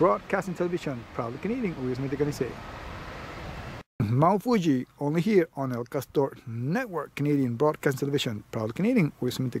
Broadcasting Television, proudly Canadian, obviamente Canese. Mount Fuji, only here on El Castor Network, Canadian Broadcasting Television, proudly Canadian, obviamente